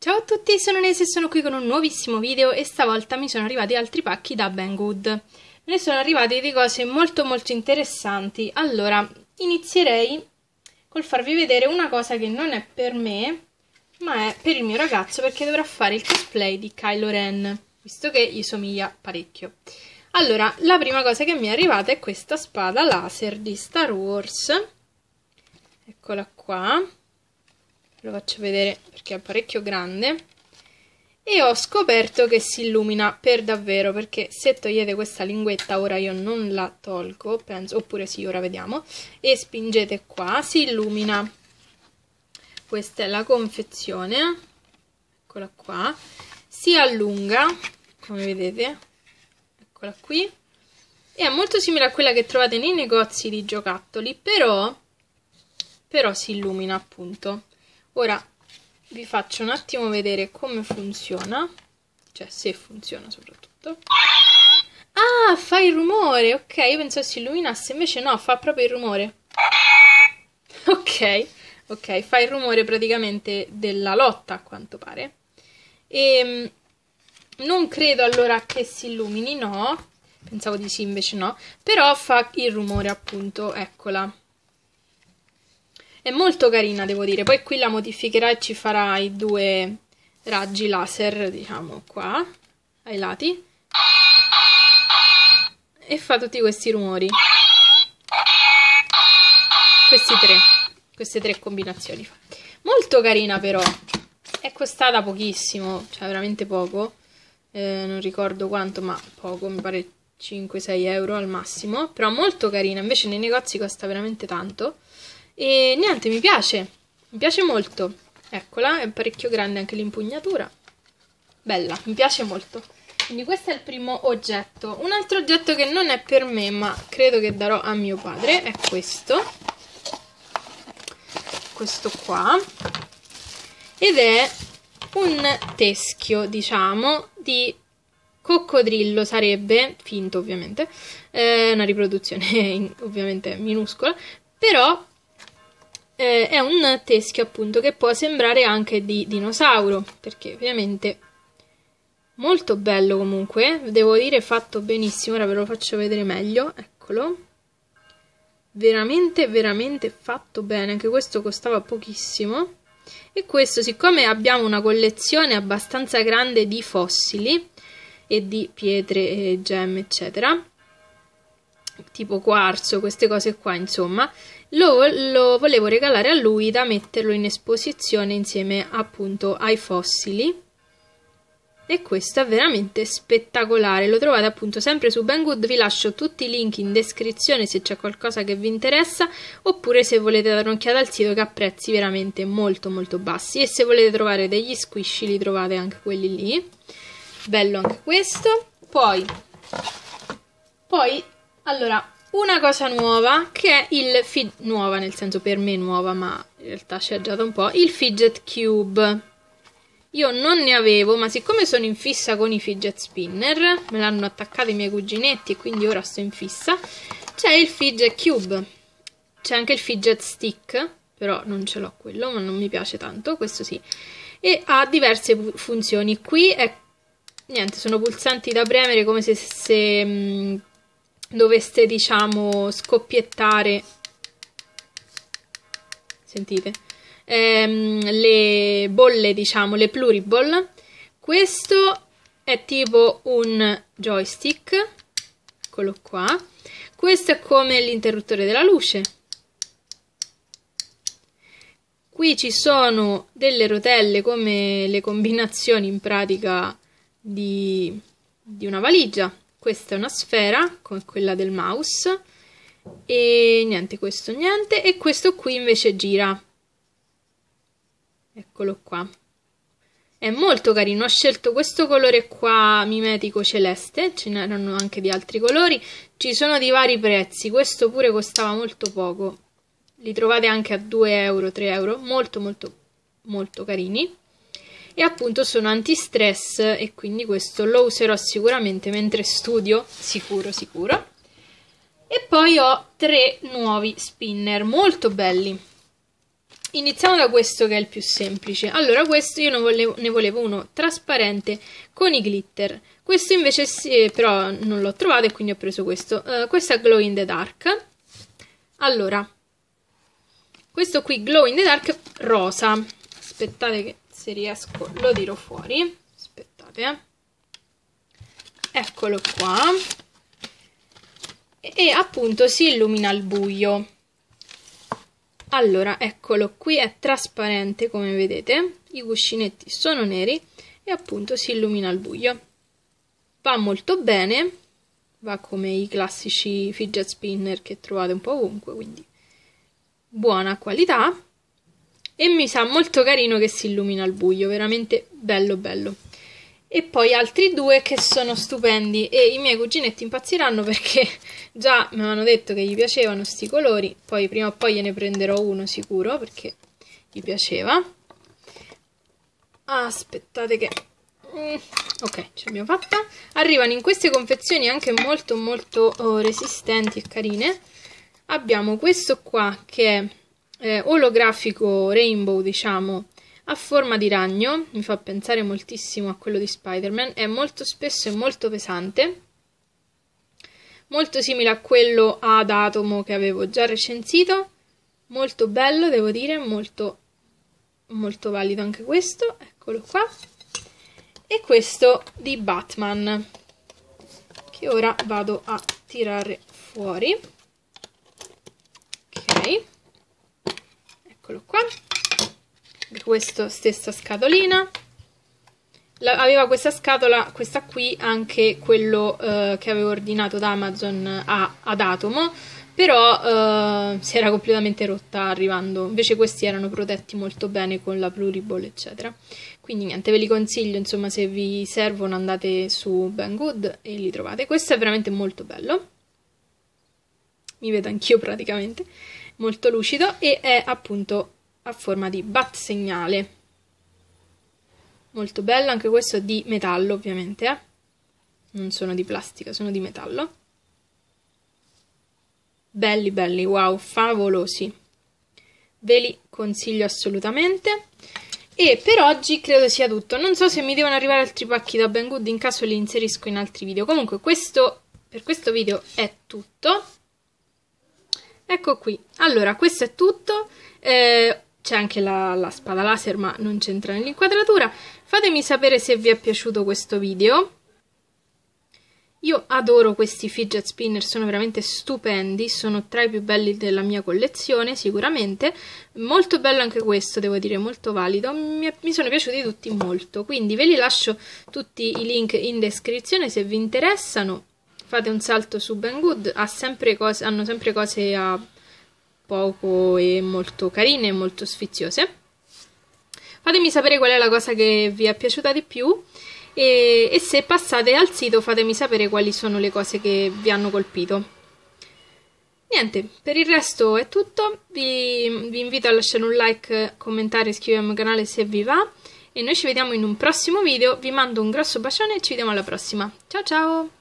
Ciao a tutti, sono Nese e sono qui con un nuovissimo video e stavolta mi sono arrivati altri pacchi da Banggood. Me ne sono arrivate di cose molto molto interessanti. Allora, inizierei col farvi vedere una cosa che non è per me, ma è per il mio ragazzo perché dovrà fare il cosplay di Kylo Ren, visto che gli somiglia parecchio. Allora, la prima cosa che mi è arrivata è questa spada laser di Star Wars. Eccola qua ve lo faccio vedere perché è parecchio grande. E ho scoperto che si illumina per davvero perché se togliete questa linguetta ora io non la tolgo penso oppure sì ora vediamo. E spingete qua si illumina. Questa è la confezione. Eccola qua. Si allunga come vedete. Eccola qui. E è molto simile a quella che trovate nei negozi di giocattoli però però si illumina appunto Ora vi faccio un attimo vedere come funziona, cioè se funziona soprattutto. Ah, fa il rumore, ok, io pensavo si illuminasse, invece no, fa proprio il rumore. Ok, ok, fa il rumore praticamente della lotta a quanto pare. E ehm, non credo allora che si illumini, no, pensavo di sì, invece no, però fa il rumore appunto, eccola. È molto carina, devo dire. Poi qui la modificherà e ci farà i due raggi laser, diciamo, qua, ai lati. E fa tutti questi rumori. Questi tre. Queste tre combinazioni. Molto carina, però. È costata pochissimo, cioè veramente poco. Eh, non ricordo quanto, ma poco, mi pare 5-6 euro al massimo. Però molto carina. Invece nei negozi costa veramente tanto. E niente, mi piace, mi piace molto. Eccola, è parecchio grande anche l'impugnatura. Bella, mi piace molto. Quindi questo è il primo oggetto. Un altro oggetto che non è per me, ma credo che darò a mio padre, è questo. Questo qua. Ed è un teschio, diciamo, di coccodrillo sarebbe, finto ovviamente, eh, una riproduzione ovviamente minuscola, però eh, è un teschio appunto che può sembrare anche di dinosauro, perché ovviamente molto bello comunque, devo dire fatto benissimo, ora ve lo faccio vedere meglio, eccolo. Veramente, veramente fatto bene, anche questo costava pochissimo. E questo, siccome abbiamo una collezione abbastanza grande di fossili e di pietre e gemme, eccetera, tipo quarzo, queste cose qua, insomma, lo, lo volevo regalare a lui da metterlo in esposizione insieme appunto ai fossili. E questo è veramente spettacolare. Lo trovate appunto sempre su Banggood vi lascio tutti i link in descrizione se c'è qualcosa che vi interessa oppure se volete dare un'occhiata al sito che ha prezzi veramente molto molto bassi. E se volete trovare degli squishy li trovate anche quelli lì. Bello anche questo. Poi poi allora una cosa nuova che è il fidget nuova nel senso per me nuova ma in realtà da un po' il fidget cube. Io non ne avevo ma siccome sono in fissa con i fidget spinner me l'hanno attaccato i miei cuginetti e quindi ora sto in fissa c'è il fidget cube. C'è anche il fidget stick però non ce l'ho quello ma non mi piace tanto questo sì. E ha diverse funzioni. Qui è niente sono pulsanti da premere come se, se mh, doveste diciamo scoppiettare. Sentite. Ehm, le bolle diciamo le pluriball. Questo è tipo un joystick. Eccolo qua. Questo è come l'interruttore della luce. Qui ci sono delle rotelle come le combinazioni in pratica di, di una valigia questa è una sfera come quella del mouse e niente questo niente e questo qui invece gira. Eccolo qua. È molto carino ho scelto questo colore qua mimetico celeste ce n'erano anche di altri colori ci sono di vari prezzi questo pure costava molto poco. Li trovate anche a 2 euro 3 euro molto molto molto carini e appunto sono anti-stress e quindi questo lo userò sicuramente mentre studio, sicuro sicuro. E poi ho tre nuovi spinner molto belli. iniziamo da questo che è il più semplice. Allora, questo io ne volevo, ne volevo uno trasparente con i glitter. Questo invece sì, però non l'ho trovato e quindi ho preso questo. Uh, questo è Glow in the Dark. Allora, questo qui Glow in the Dark rosa. Aspettate che se riesco lo tiro fuori. Aspettate. Eccolo qua. E, e appunto si illumina al buio allora eccolo qui è trasparente come vedete i cuscinetti sono neri e appunto si illumina al buio va molto bene va come i classici fidget spinner che trovate un po' ovunque quindi buona qualità e mi sa molto carino che si illumina al buio veramente bello bello. E poi altri due che sono stupendi e i miei cuginetti impazziranno perché già mi hanno detto che gli piacevano sti colori poi prima o poi gliene prenderò uno sicuro perché gli piaceva. Aspettate che mm, ok ce l'abbiamo fatta. Arrivano in queste confezioni anche molto molto oh, resistenti e carine. Abbiamo questo qua che è eh, olografico rainbow diciamo a forma di ragno, mi fa pensare moltissimo a quello di Spider-Man, è molto spesso e molto pesante, molto simile a quello ad atomo che avevo già recensito, molto bello devo dire, molto, molto valido anche questo, eccolo qua, e questo di Batman, che ora vado a tirare fuori, ok, eccolo qua, questa stessa scatolina. La, aveva questa scatola questa qui anche quello eh, che avevo ordinato da Amazon a, ad Atomo però eh, si era completamente rotta arrivando. Invece questi erano protetti molto bene con la pluriball eccetera. Quindi niente ve li consiglio insomma se vi servono andate su Banggood e li trovate. Questo è veramente molto bello. Mi vedo anch'io praticamente molto lucido e è appunto a forma di bat segnale. Molto bello anche questo di metallo ovviamente eh? non sono di plastica sono di metallo. Belli belli wow favolosi. Ve li consiglio assolutamente. E per oggi credo sia tutto. Non so se mi devono arrivare altri pacchi da Banggood in caso li inserisco in altri video. Comunque questo per questo video è tutto ecco qui allora questo è tutto eh, c'è anche la, la, spada laser ma non c'entra nell'inquadratura. Fatemi sapere se vi è piaciuto questo video. Io adoro questi fidget spinner, sono veramente stupendi, sono tra i più belli della mia collezione sicuramente. Molto bello anche questo, devo dire, molto valido. Mi, mi sono piaciuti tutti molto, quindi ve li lascio tutti i link in descrizione se vi interessano. Fate un salto su Banggood, ha sempre cose, hanno sempre cose a poco e molto carine e molto sfiziose. Fatemi sapere qual è la cosa che vi è piaciuta di più e, e se passate al sito fatemi sapere quali sono le cose che vi hanno colpito. Niente, per il resto è tutto, vi, vi invito a lasciare un like, commentare, iscrivervi al canale se vi va e noi ci vediamo in un prossimo video, vi mando un grosso bacione e ci vediamo alla prossima. Ciao ciao!